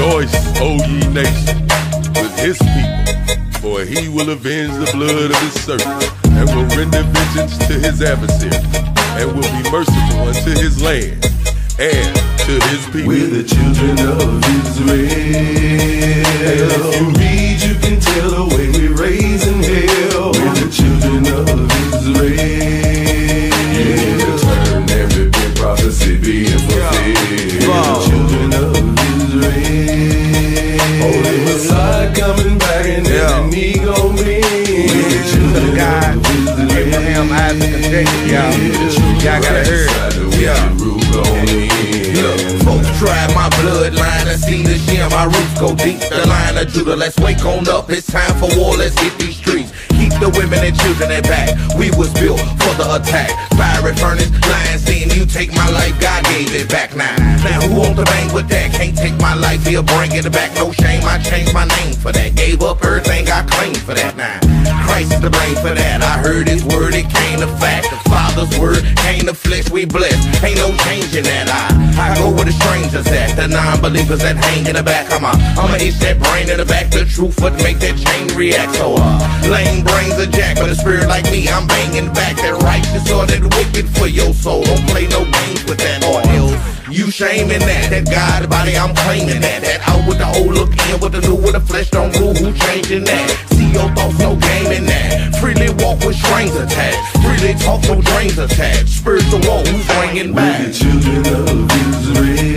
Rejoice, O ye nations, with his people, for he will avenge the blood of his servants, and will render vengeance to his adversaries, and will be merciful unto his land and to his people. We're the children Y'all. Gotta hear it. Look, folks tried my bloodline and seen the shit. My roots go deep. The line of Judah. Let's wake on up. It's time for war. Let's hit these streets. Keep the women and children at back. We was built for the attack. Fiery furnace, lion seeing you take my life. God gave it back now. Now who want to bang with that? Can't take my life. He'll bring it back. No shame. I changed my name for that. Gave up everything I claimed for that now. Christ is to blame for that. I heard his word, it came to fact. The Father's word came to flesh, we blessed. Ain't no changing that. I, I go where the strangers at, the non-believers that hang in the back. I'm a, I'ma itch that brain in the back. The truth would make that chain react. So, uh, lame brains a jack, but a spirit like me, I'm banging back. That righteous or that wicked for your soul. Don't play no games with that or else. You shaming that, that God body, I'm claiming that. That out with the old look in with the new with the flesh don't rule. Who changing that? Talk with attached. Spiritual war, who's bringing We're the children of Israel.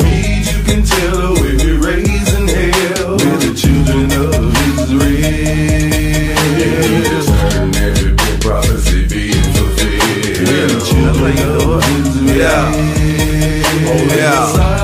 If you can tell the we raise in hell. We're the children of Israel. Turn every prophecy being fulfilled. We're the children of Israel. Oh, yeah.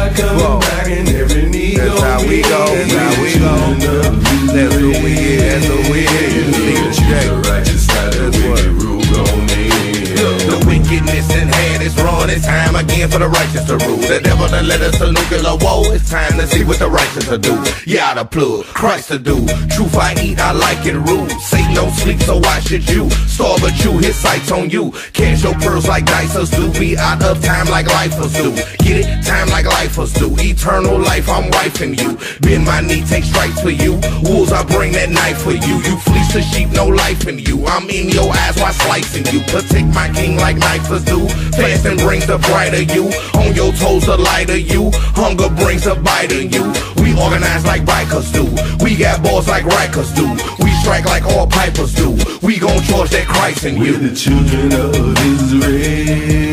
It's time again for the righteous to rule. The devil done let us a nuclear war. It's time to see what the righteous will do. Yeah, the plug, Christ to do. Truth I eat, I like it rude. Satan don't sleep, so why should you? Starve but you, his sights on you. Cash your pearls like dice, dicers do. Be out of time like lifers do. Get it? Time like lifers do. Eternal life, I'm wifing you. Bend my knee, take stripes for you. Wolves, I bring that knife for you. You fleece the sheep, no life in you. I'm in your eyes while slicing you. Protect my king like knifers do. Fasting brings the brighter you. On your toes, the lighter you. Hunger brings the biter you. We organize like bikers do. We got balls like Rikers do. We strike like all pipers do. We gon' charge that Christ in We're the children of Israel.